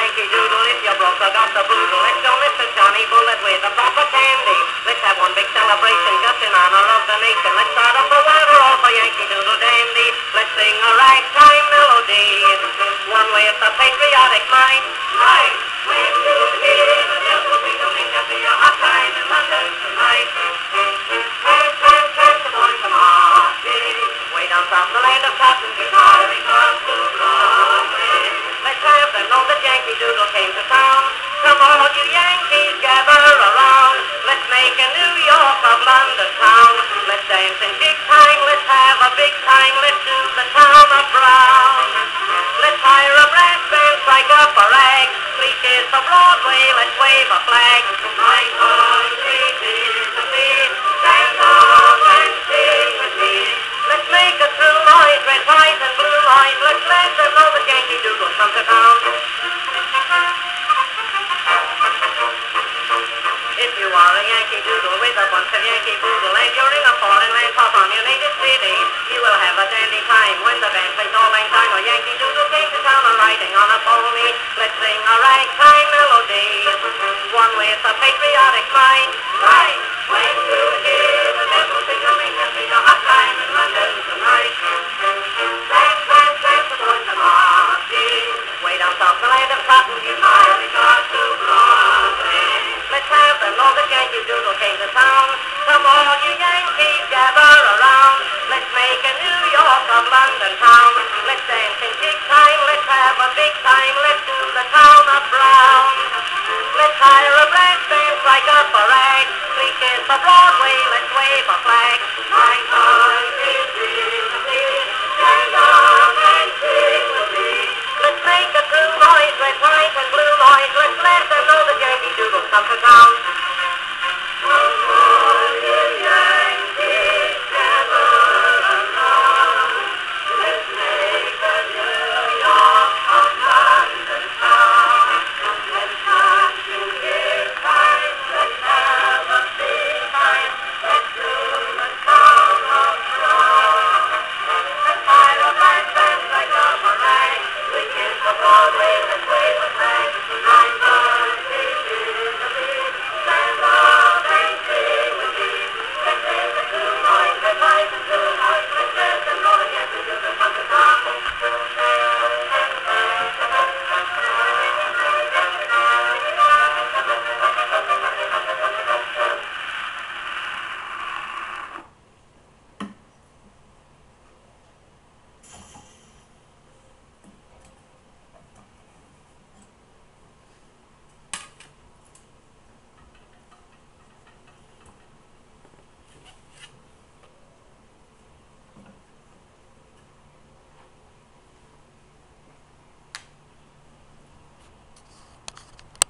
Yankee Doodle if you broke or got the boodle. Let's go Mr. Johnny Bullet with a pop of candy. Let's have one big celebration just in honor of the nation. Let's start up a weather all for Yankee Doodle Dandy. Let's sing a ragtime melody. One with the patriotic mind. Right, be be a marching. Way down south, the land of cotton, guitar, Doodle came to town. Come all you Yankees, gather around. Let's make a New York of London town. Let's dance big time, let's have a big time. Let's do the town of Brown. Let's hire a brass band, strike up a rag. Cliches for Broadway, let's wave a flag. My country Yankee Boodle and in a foreign land pop on your native city, you will have a dandy time when the band plays all time. A Yankee Doodle came to town a riding on a pony. Let's sing a ragtime melody, one with a patriotic mind. Right,